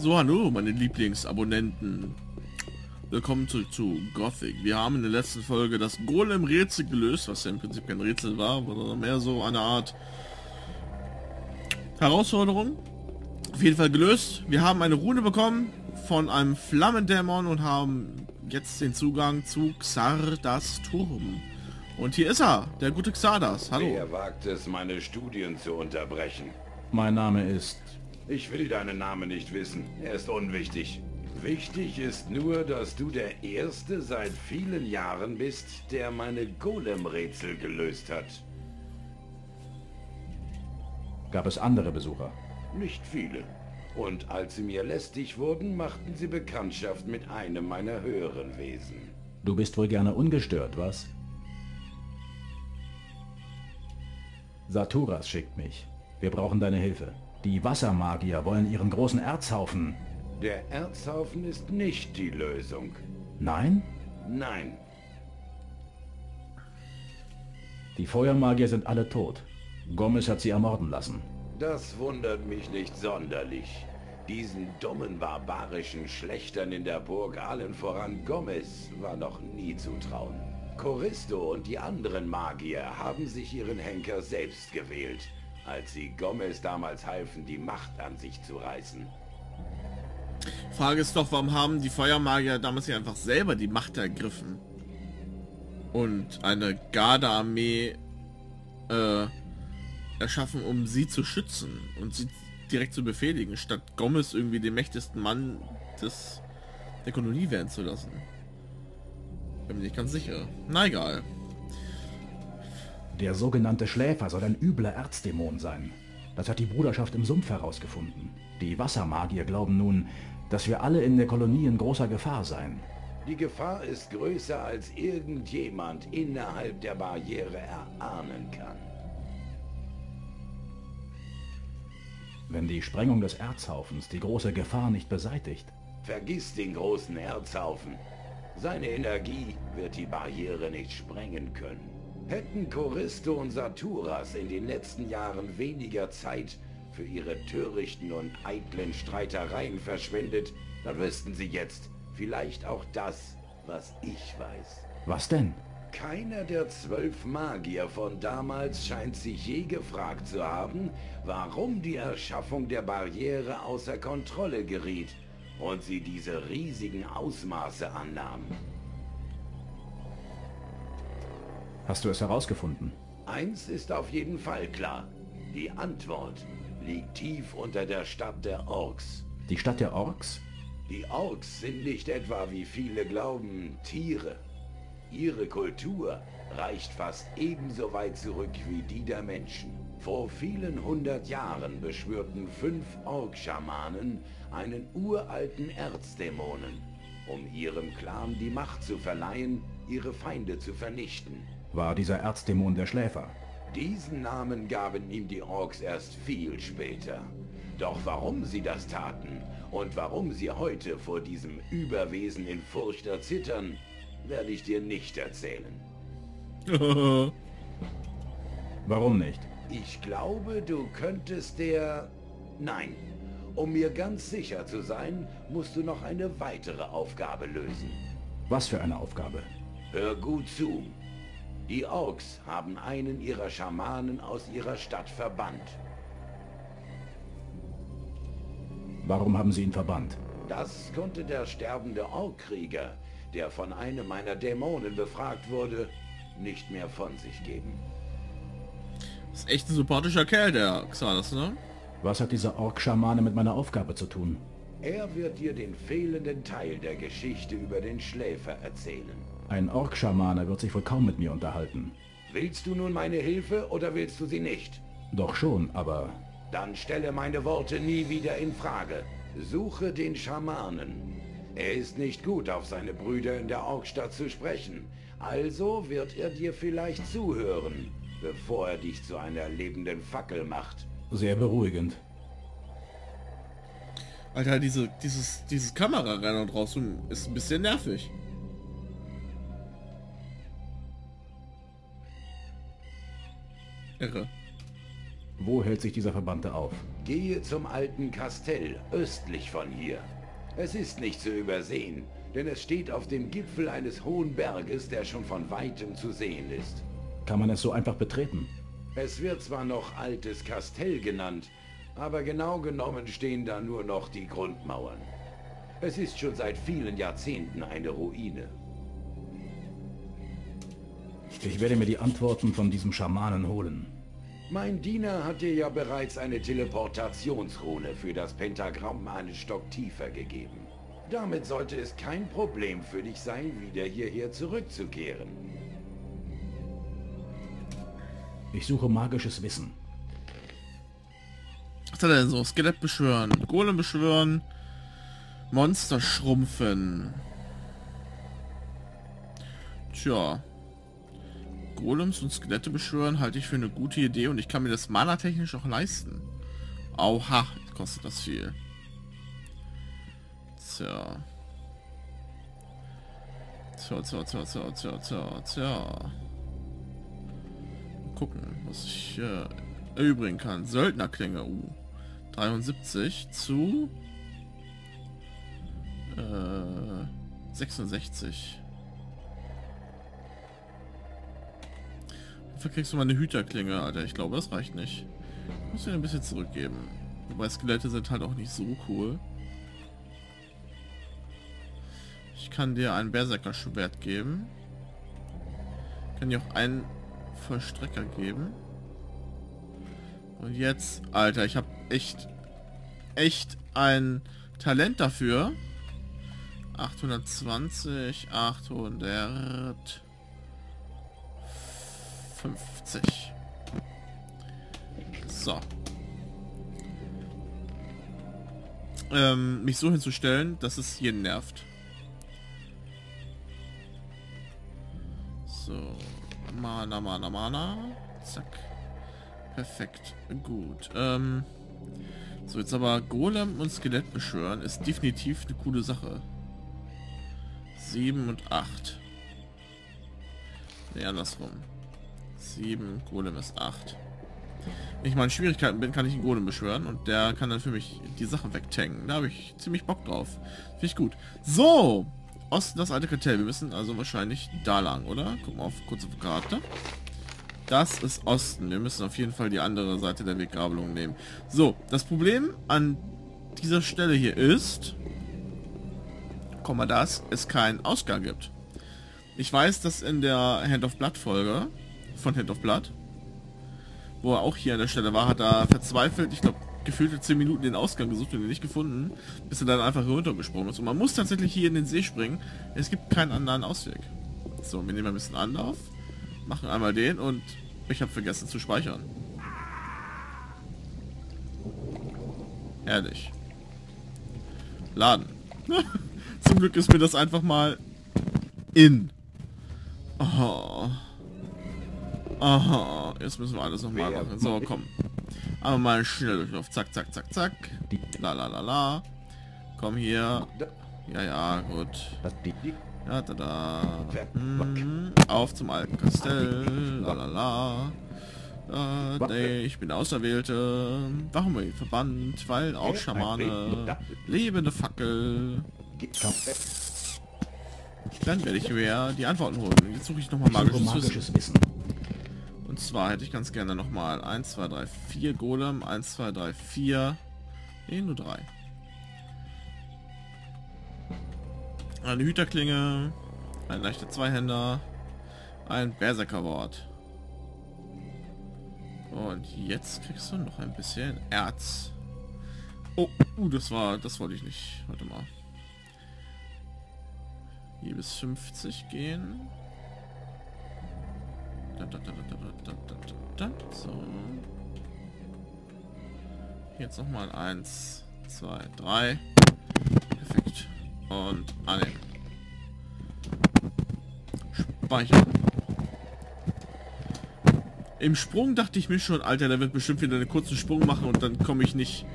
So, hallo, meine Lieblingsabonnenten. Willkommen zurück zu Gothic. Wir haben in der letzten Folge das Golem-Rätsel gelöst, was ja im Prinzip kein Rätsel war, sondern mehr so eine Art Herausforderung. Auf jeden Fall gelöst. Wir haben eine Rune bekommen von einem Flammendämon und haben jetzt den Zugang zu Xardas Turm. Und hier ist er, der gute Xardas. Hallo. Wer wagt es, meine Studien zu unterbrechen? Mein Name ist... Ich will deinen Namen nicht wissen. Er ist unwichtig. Wichtig ist nur, dass du der Erste seit vielen Jahren bist, der meine Golem-Rätsel gelöst hat. Gab es andere Besucher? Nicht viele. Und als sie mir lästig wurden, machten sie Bekanntschaft mit einem meiner höheren Wesen. Du bist wohl gerne ungestört, was? Saturas schickt mich. Wir brauchen deine Hilfe. Die Wassermagier wollen ihren großen Erzhaufen. Der Erzhaufen ist nicht die Lösung. Nein? Nein. Die Feuermagier sind alle tot. Gomez hat sie ermorden lassen. Das wundert mich nicht sonderlich. Diesen dummen barbarischen Schlechtern in der Burg allen voran Gomez war noch nie zu trauen. Choristo und die anderen Magier haben sich ihren Henker selbst gewählt als sie Gomez damals halfen, die Macht an sich zu reißen. Frage ist doch, warum haben die Feuermagier damals nicht einfach selber die Macht ergriffen? Und eine Gardearmee äh, erschaffen, um sie zu schützen und sie direkt zu befehligen, statt Gomez irgendwie den mächtigsten Mann des, der Kolonie werden zu lassen. Bin mir nicht ganz sicher. Na egal. Der sogenannte Schläfer soll ein übler Erzdämon sein. Das hat die Bruderschaft im Sumpf herausgefunden. Die Wassermagier glauben nun, dass wir alle in der Kolonie in großer Gefahr seien. Die Gefahr ist größer, als irgendjemand innerhalb der Barriere erahnen kann. Wenn die Sprengung des Erzhaufens die große Gefahr nicht beseitigt. Vergiss den großen Erzhaufen. Seine Energie wird die Barriere nicht sprengen können. Hätten Choristo und Saturas in den letzten Jahren weniger Zeit für ihre törichten und eitlen Streitereien verschwendet, dann wüssten sie jetzt vielleicht auch das, was ich weiß. Was denn? Keiner der zwölf Magier von damals scheint sich je gefragt zu haben, warum die Erschaffung der Barriere außer Kontrolle geriet und sie diese riesigen Ausmaße annahm. Hast du es herausgefunden? Eins ist auf jeden Fall klar. Die Antwort liegt tief unter der Stadt der Orks. Die Stadt der Orks? Die Orks sind nicht etwa, wie viele glauben, Tiere. Ihre Kultur reicht fast ebenso weit zurück wie die der Menschen. Vor vielen hundert Jahren beschwörten fünf Ork-Schamanen einen uralten Erzdämonen, um ihrem Clan die Macht zu verleihen, ihre Feinde zu vernichten war dieser Erzdämon der Schläfer. Diesen Namen gaben ihm die Orks erst viel später. Doch warum sie das taten und warum sie heute vor diesem Überwesen in Furcht erzittern, werde ich dir nicht erzählen. warum nicht? Ich glaube, du könntest der... Nein. Um mir ganz sicher zu sein, musst du noch eine weitere Aufgabe lösen. Was für eine Aufgabe? Hör gut zu. Die Orks haben einen ihrer Schamanen aus ihrer Stadt verbannt. Warum haben sie ihn verbannt? Das konnte der sterbende Orkkrieger, der von einem meiner Dämonen befragt wurde, nicht mehr von sich geben. Das ist echt ein sympathischer Kerl, der Xalas, ne? Was hat dieser Ork-Schamane mit meiner Aufgabe zu tun? Er wird dir den fehlenden Teil der Geschichte über den Schläfer erzählen. Ein Orkschamane wird sich wohl kaum mit mir unterhalten. Willst du nun meine Hilfe oder willst du sie nicht? Doch schon, aber... Dann stelle meine Worte nie wieder in Frage. Suche den Schamanen. Er ist nicht gut, auf seine Brüder in der Orkstadt zu sprechen. Also wird er dir vielleicht zuhören, bevor er dich zu einer lebenden Fackel macht. Sehr beruhigend. Alter, diese, dieses, dieses Kamerarennen draußen ist ein bisschen nervig. Irre. Wo hält sich dieser Verbannte auf? Gehe zum alten Kastell, östlich von hier. Es ist nicht zu übersehen, denn es steht auf dem Gipfel eines hohen Berges, der schon von weitem zu sehen ist. Kann man es so einfach betreten? Es wird zwar noch altes Kastell genannt, aber genau genommen stehen da nur noch die Grundmauern. Es ist schon seit vielen Jahrzehnten eine Ruine. Ich werde mir die Antworten von diesem Schamanen holen. Mein Diener hat dir ja bereits eine Teleportationsrune für das Pentagramm einen Stock tiefer gegeben. Damit sollte es kein Problem für dich sein, wieder hierher zurückzukehren. Ich suche magisches Wissen. Was hat er denn so? Skelett beschwören, Golem beschwören, Monster schrumpfen. Tja. Golems und Skelette beschwören halte ich für eine gute Idee und ich kann mir das Mana-technisch auch leisten. Auha, kostet das viel. Tja. Tja, tja, tja, tja, tja, tja, tja. Gucken, was ich äh, erübrigen kann. Söldnerklinge, uh. 73 zu äh, 66. Dafür kriegst du mal eine Hüterklinge, Alter. Ich glaube, das reicht nicht. Ich muss dir ein bisschen zurückgeben. Wobei Skelette sind halt auch nicht so cool. Ich kann dir ein Berserker-Schwert geben. Ich kann dir auch einen Vollstrecker geben. Und jetzt, Alter, ich habe echt, echt ein Talent dafür. 820, 800... 50. So. Ähm, mich so hinzustellen, dass es jeden nervt. So. Mana, Mana, Mana. Zack. Perfekt. Gut. Ähm, so, jetzt aber Golem und Skelett beschwören ist definitiv eine coole Sache. 7 und 8. Ne, andersrum. 7, Golem ist 8. Wenn ich mal in Schwierigkeiten bin, kann ich einen Golem beschwören und der kann dann für mich die Sache wegtanken. Da habe ich ziemlich Bock drauf. Finde ich gut. So, Osten das alte Kartell. Wir müssen also wahrscheinlich da lang, oder? Gucken wir auf kurz auf Karte. Das ist Osten. Wir müssen auf jeden Fall die andere Seite der Weggabelung nehmen. So, das Problem an dieser Stelle hier ist, Komma das, es keinen Ausgang gibt. Ich weiß, dass in der Hand of Blood Folge von Hand of Blood, wo er auch hier an der Stelle war, hat er verzweifelt, ich glaube, gefühlte 10 Minuten den Ausgang gesucht und ihn nicht gefunden, bis er dann einfach runtergesprungen ist. Und man muss tatsächlich hier in den See springen. Es gibt keinen anderen Ausweg. So, wir nehmen ein bisschen Anlauf, machen einmal den und ich habe vergessen zu speichern. Ehrlich. Laden. Zum Glück ist mir das einfach mal in. Oh. Aha, jetzt müssen wir alles nochmal machen. So, komm. Aber mal schnell Durchlauf. Zack, zack, zack, zack. La la la la. Komm hier. Ja, ja, gut. Ja, da da. Hm, auf zum alten Kastell. La la la. Äh, nee, ich bin Auserwählte. Warum bin ich verbannt? Weil auch Schamane. Lebende Fackel. Dann werde ich mir die Antworten holen. Jetzt suche ich nochmal magisches, magisches Wissen. Zwar hätte ich ganz gerne nochmal 1, 2, 3, 4 Golem, 1, 2, 3, 4. Nee, nur 3. Eine Hüterklinge, ein leichter Zweihänder, ein Berserkerwort. Und jetzt kriegst du noch ein bisschen Erz. Oh, uh, das war, das wollte ich nicht. Warte mal. Hier bis 50 gehen. So. Jetzt noch mal eins, zwei, drei. Perfekt. Und annehmen. Speichern. Im Sprung dachte ich mir schon, Alter, der wird bestimmt wieder einen kurzen Sprung machen und dann komme ich nicht,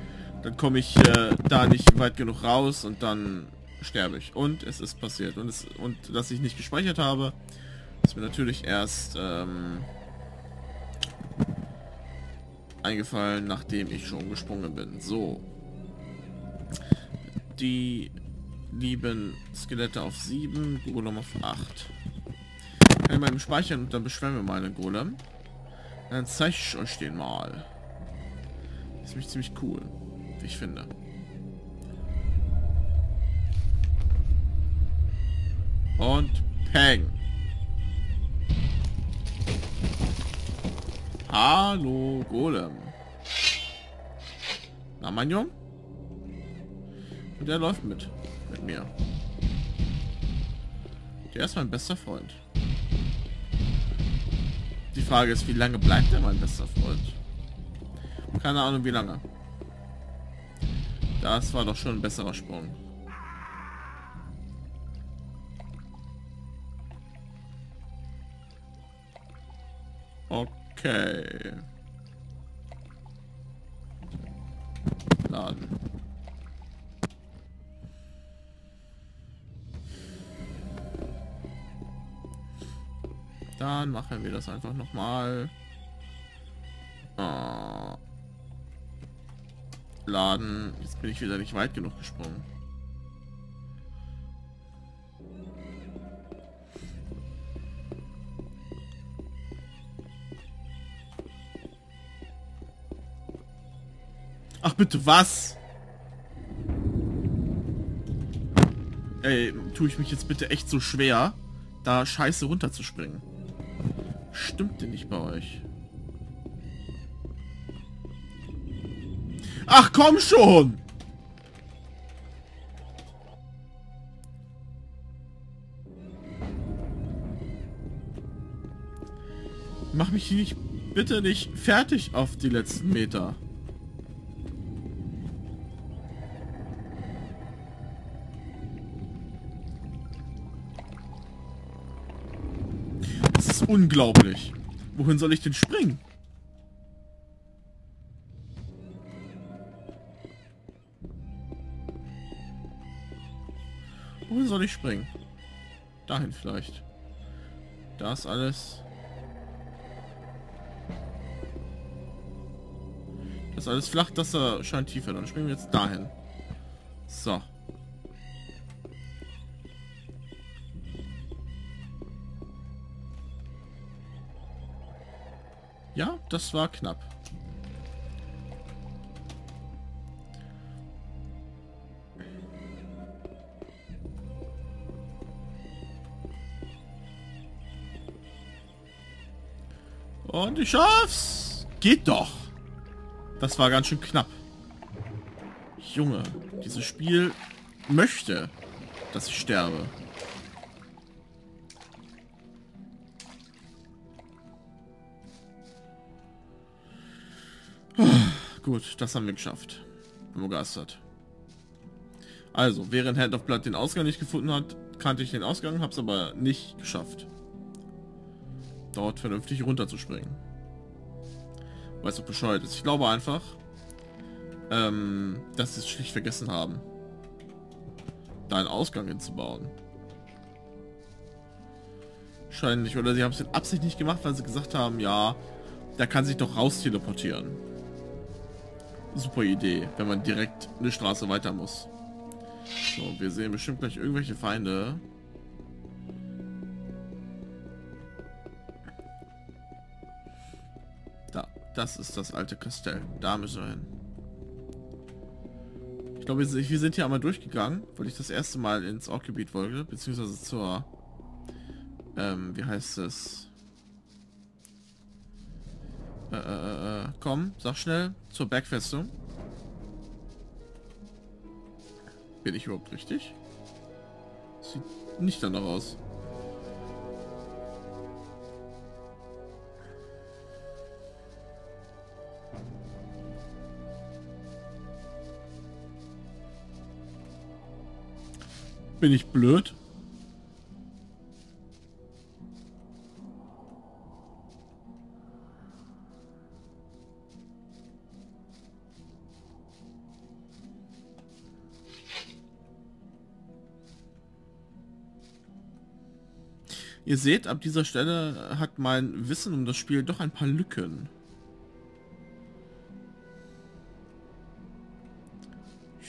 dann komme ich äh, da nicht weit genug raus und dann sterbe ich. Und es ist passiert. Und, es, und dass ich nicht gespeichert habe, ist mir natürlich erst ähm, eingefallen, nachdem ich schon gesprungen bin. So. Die lieben Skelette auf 7, Golem auf 8. Kann ich mal Speichern und dann beschweren wir mal einen Golem. Dann zeige ich euch den mal. Ist nämlich ziemlich cool, wie ich finde. Und Peng. Hallo, Golem. Na, mein Junge? Und der läuft mit. Mit mir. Der ist mein bester Freund. Die Frage ist, wie lange bleibt er mein bester Freund? Keine Ahnung, wie lange. Das war doch schon ein besserer Sprung. Okay. Laden. Dann machen wir das einfach nochmal. Oh. Laden. Jetzt bin ich wieder nicht weit genug gesprungen. Bitte, was? Ey, tue ich mich jetzt bitte echt so schwer, da scheiße runterzuspringen. Stimmt denn nicht bei euch? Ach komm schon! Mach mich nicht bitte nicht fertig auf die letzten Meter. Unglaublich. Wohin soll ich denn springen? Wohin soll ich springen? Dahin vielleicht. Da ist alles. Das alles flach, das da scheint tiefer. Dann springen wir jetzt dahin. So. Das war knapp. Und ich schaff's. Geht doch. Das war ganz schön knapp. Junge, dieses Spiel möchte, dass ich sterbe. Gut, das haben wir geschafft. Bin begeistert. Also, während Hand of Blood den Ausgang nicht gefunden hat, kannte ich den Ausgang, hab's aber nicht geschafft. Dort vernünftig runterzuspringen. Weiß doch Bescheid ist. Ich glaube einfach, ähm, dass sie es schlicht vergessen haben, da einen Ausgang hinzubauen. Wahrscheinlich. Oder sie haben es in Absicht nicht gemacht, weil sie gesagt haben, ja, der kann sich doch raus teleportieren. Super Idee, wenn man direkt eine Straße weiter muss. So, wir sehen bestimmt gleich irgendwelche Feinde. Da, das ist das alte Kastell. Da müssen wir hin. Ich glaube, wir sind hier einmal durchgegangen, weil ich das erste Mal ins Orkgebiet wollte, beziehungsweise zur, ähm, wie heißt es? Äh, äh, äh, komm, sag schnell, zur Bergfestung. Bin ich überhaupt richtig? Sieht nicht danach aus. Bin ich blöd? Ihr seht, ab dieser Stelle hat mein Wissen um das Spiel doch ein paar Lücken.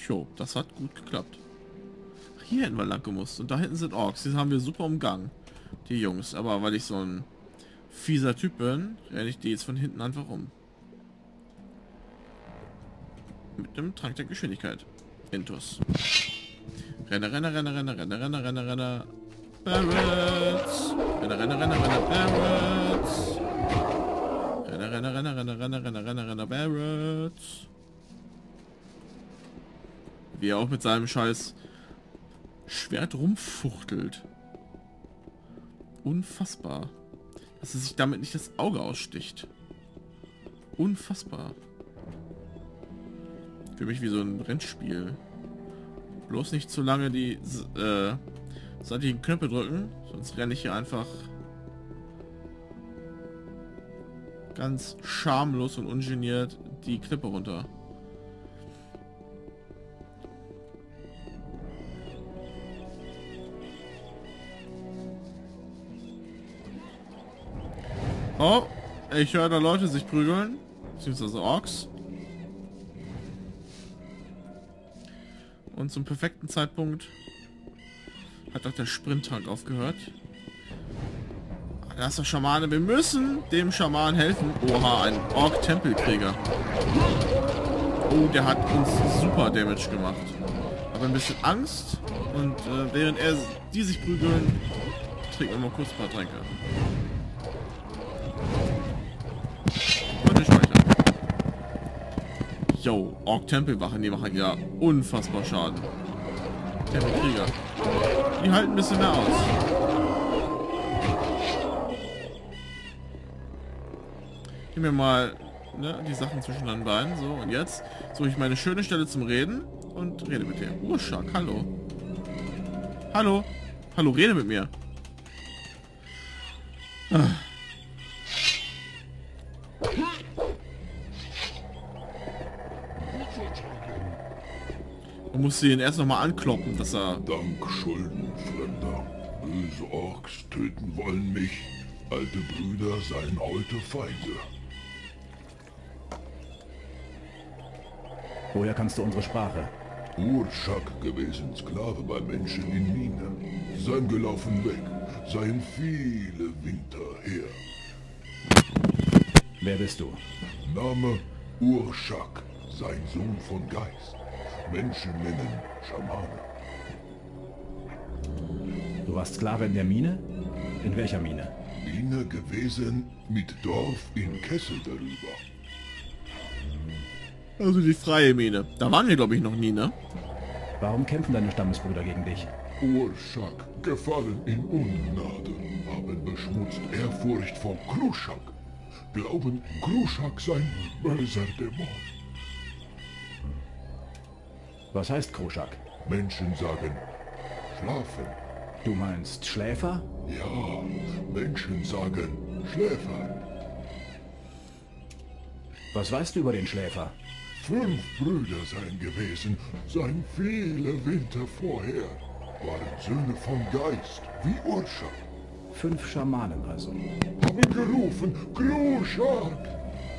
Jo, das hat gut geklappt. Hier hätten wir lang gemusst. Und da hinten sind Orks. Die haben wir super umgangen. Die Jungs. Aber weil ich so ein fieser Typ bin, renne ich die jetzt von hinten einfach um. Mit dem Trank der Geschwindigkeit. Intus. Renne, renne, renne, renne, renne, renne, renne, renne. Barretts. Renne, renne, renne, renne, Barretts. Renne, renne, renne, renne, renne, renne, renne, renne, Barretts. Wie er auch mit seinem scheiß Schwert rumfuchtelt. Unfassbar. Dass er sich damit nicht das Auge aussticht. Unfassbar. Für mich wie so ein Rennspiel. Bloß nicht zu lange die äh, seitlichen Knöpfe drücken, sonst renne ich hier einfach ganz schamlos und ungeniert die Klippe runter. Oh, ich höre da Leute sich prügeln, beziehungsweise Orks. Und zum perfekten Zeitpunkt hat auch der Sprinttag aufgehört. Da ist der Schamane. Wir müssen dem Schaman helfen. Oha, ein Ork-Tempelkrieger. Oh, der hat uns super Damage gemacht. Aber ein bisschen Angst. Und äh, während er die sich prügeln, trinken wir mal kurz ein paar Tränke. Und ich speichern. Yo, Ork-Tempelwachen, die machen ja unfassbar Schaden. Tempelkrieger. Die halten ein bisschen mehr aus. Gib mir mal ne, die Sachen zwischen den Beinen. So, und jetzt suche ich meine schöne Stelle zum Reden und rede mit dir. Urschak, hallo. Hallo. Hallo, rede mit mir. Ah. Man muss ihn erst noch mal ankloppen, dass er... Dank Schulden. Orks töten wollen mich. Alte Brüder seien heute Feinde. Woher kannst du unsere Sprache? Urschak gewesen, Sklave bei Menschen in Mine. Sein gelaufen weg, seien viele Winter her. Wer bist du? Name Urschak, sein Sohn von Geist. Menschen nennen Schamane. Du warst Sklave in der Mine? In welcher Mine? Mine gewesen mit Dorf in Kessel darüber. Also die freie Mine. Da waren wir, glaube ich, noch nie, ne? Warum kämpfen deine Stammesbrüder gegen dich? Urschak, gefallen in Ungnade, haben beschmutzt Ehrfurcht vor Kruschak. Glauben, Kruschak sei ein böser Dämon. Was heißt Kruschak? Menschen sagen, schlafen. Du meinst Schläfer? Ja, Menschen sagen, Schläfer. Was weißt du über den Schläfer? Fünf Brüder seien gewesen, seien viele Winter vorher, waren Söhne von Geist, wie Urschak. Fünf Schamanen also. Haben gerufen, Kruschak!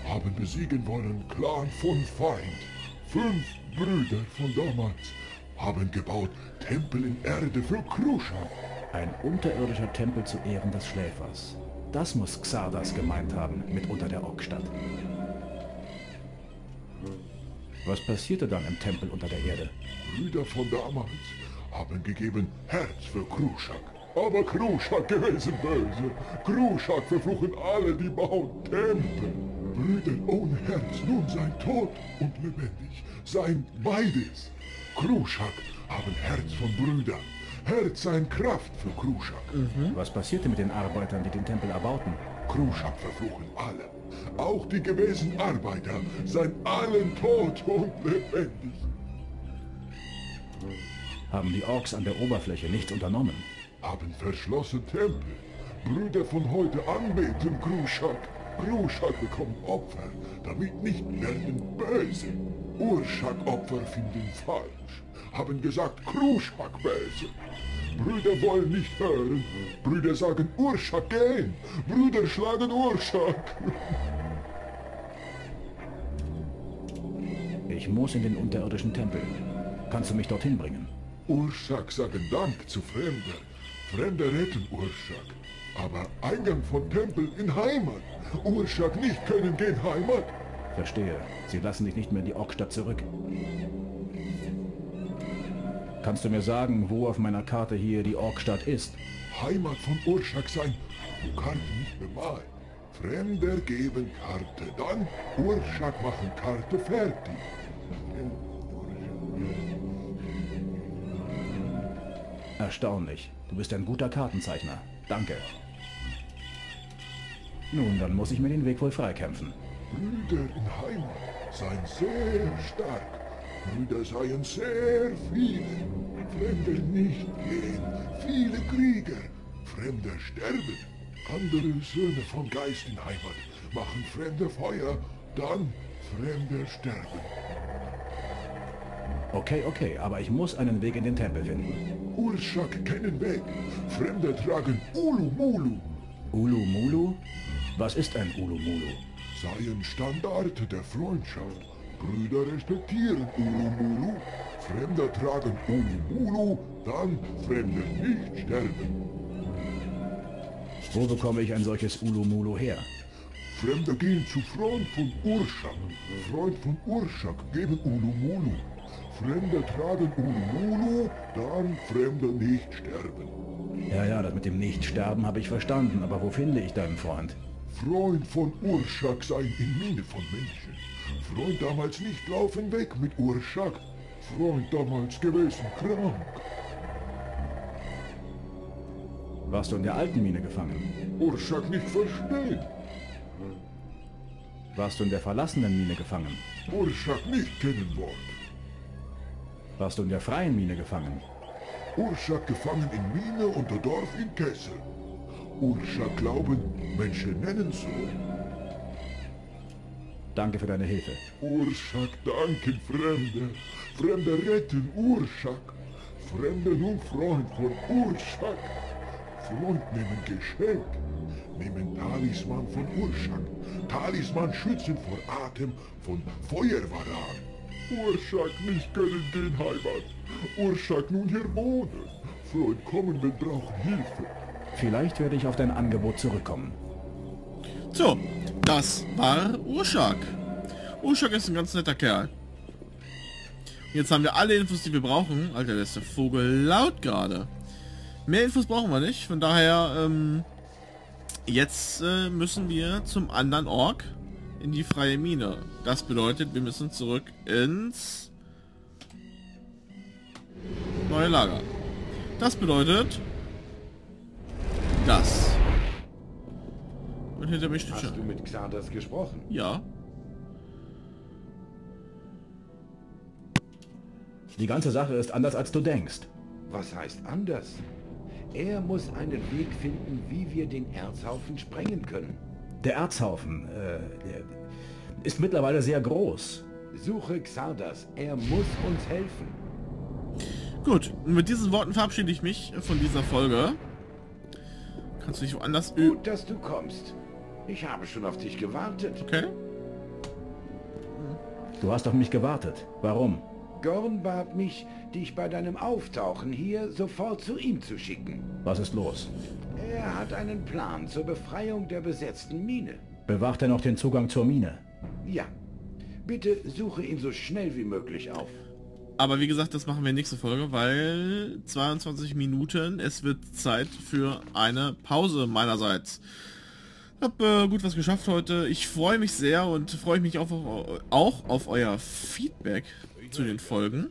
Haben besiegen wollen, Clan von Feind. Fünf Brüder von damals haben gebaut Tempel in Erde für Kruschak. Ein unterirdischer Tempel zu Ehren des Schläfers. Das muss Xardas gemeint haben mit unter der Orkstadt. Was passierte dann im Tempel unter der Erde? Brüder von damals haben gegeben Herz für Kruschak. Aber Kruschak gewesen böse. Kruschak verfluchen alle, die bauen Tempel. Brüder ohne Herz nun sein tot und lebendig. Sein beides. Kruschak haben Herz von Brüdern. Herz sein Kraft für Kruschak. Was passierte mit den Arbeitern, die den Tempel erbauten? Kruschak verfluchen alle. Auch die gewesen Arbeiter seien allen tot und lebendig. Haben die Orks an der Oberfläche nichts unternommen? Haben verschlossen Tempel. Brüder von heute anbeten Kruschak. Kruschak bekommt Opfer, damit nicht werden böse. Urschak-Opfer finden falsch. Haben gesagt Kruschak böse. Brüder wollen nicht hören. Brüder sagen Urschak gehen. Brüder schlagen Urschak. Ich muss in den unterirdischen Tempel. Kannst du mich dorthin bringen? Urschak sagen Dank zu Fremder. Fremde retten Urschak. Aber Eingang von Tempel in Heimat. Urschak nicht können gehen Heimat. Verstehe. Sie lassen dich nicht mehr in die Orkstadt zurück. Kannst du mir sagen, wo auf meiner Karte hier die Orkstadt ist? Heimat von Urschak sein. Du kannst nicht bemalen. Fremder geben Karte, dann Urschak machen Karte fertig. Erstaunlich. Du bist ein guter Kartenzeichner. Danke. Nun, dann muss ich mir den Weg wohl freikämpfen. Brüder in Heimat seien sehr stark. Brüder seien sehr viele. Fremder nicht gehen. Viele Krieger. Fremder sterben. Andere Söhne von Geist in Heimat machen fremde Feuer. Dann Fremder sterben. Okay, okay, aber ich muss einen Weg in den Tempel finden. Urschak kennen Weg. Fremde tragen Ulu Mulu. Ulu Mulu? Was ist ein Ulu Mulu? Seien Standard der Freundschaft. Brüder respektieren Ulu Mulu. Fremde tragen Ulu Mulu, dann Fremde nicht sterben. Wo bekomme ich ein solches Ulu Mulu her? Fremde gehen zu Freund von Urschak. Freund von Urschak geben Ulu Mulu. Fremde tragen Ulu Mulu, dann Fremde nicht sterben. Ja, ja, das mit dem Nichtsterben habe ich verstanden, aber wo finde ich deinen Freund? Freund von Urschak sein in Mine von Menschen. Freund damals nicht laufen weg mit Urschak. Freund damals gewesen krank. Warst du in der alten Mine gefangen? Urschak nicht verstehen. Warst du in der verlassenen Mine gefangen? Urschak nicht kennen Wort. Warst du in der freien Mine gefangen? Urschak gefangen in Mine und der Dorf in Kessel. Urschak glauben, Menschen nennen so. Danke für deine Hilfe. Urschak danken Fremde. Fremde retten Urschak. Fremde nun Freund von Urschak. Freund nehmen Geschenk. Nehmen Talisman von Urschak. Talisman schützen vor Atem von Feuerwaran. Urschak nicht können gehen Heimat. Urschak nun hier wohnen. Freund kommen, wir brauchen Hilfe. Vielleicht werde ich auf dein Angebot zurückkommen. So, das war Urschak. Urschak ist ein ganz netter Kerl. Jetzt haben wir alle Infos, die wir brauchen. Alter, der ist der Vogel laut gerade. Mehr Infos brauchen wir nicht. Von daher, ähm, jetzt äh, müssen wir zum anderen Ork in die freie Mine. Das bedeutet, wir müssen zurück ins neue Lager. Das bedeutet, das. Und hinter mir steht Hast du schon. mit Xardas gesprochen? Ja. Die ganze Sache ist anders, als du denkst. Was heißt anders? Er muss einen Weg finden, wie wir den Erzhaufen sprengen können. Der Erzhaufen äh, ist mittlerweile sehr groß. Suche Xardas. Er muss uns helfen. Gut, mit diesen Worten verabschiede ich mich von dieser Folge. Kannst du dich woanders üben? Gut, dass du kommst. Ich habe schon auf dich gewartet. Okay. Du hast auf mich gewartet. Warum? Gorn bat mich, dich bei deinem Auftauchen hier sofort zu ihm zu schicken. Was ist los? Er hat einen Plan zur Befreiung der besetzten Mine. Bewacht er noch den Zugang zur Mine? Ja. Bitte suche ihn so schnell wie möglich auf. Aber wie gesagt, das machen wir nächste Folge, weil 22 Minuten, es wird Zeit für eine Pause meinerseits. Hab äh, gut was geschafft heute. Ich freue mich sehr und freue mich auch auf, auch auf euer Feedback zu den Folgen.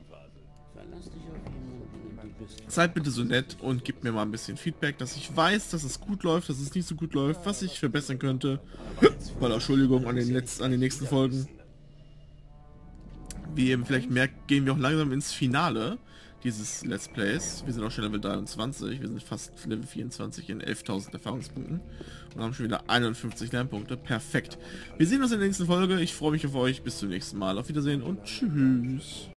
Seid bitte so nett und gebt mir mal ein bisschen Feedback, dass ich weiß, dass es gut läuft, dass es nicht so gut läuft, was ich verbessern könnte. Weil Entschuldigung an den letzten, an den nächsten Folgen. Wie ihr vielleicht merkt, gehen wir auch langsam ins Finale dieses Let's Plays. Wir sind auch schon Level 23, wir sind fast Level 24 in 11.000 Erfahrungspunkten und haben schon wieder 51 Lernpunkte. Perfekt. Wir sehen uns in der nächsten Folge. Ich freue mich auf euch. Bis zum nächsten Mal. Auf Wiedersehen und tschüss.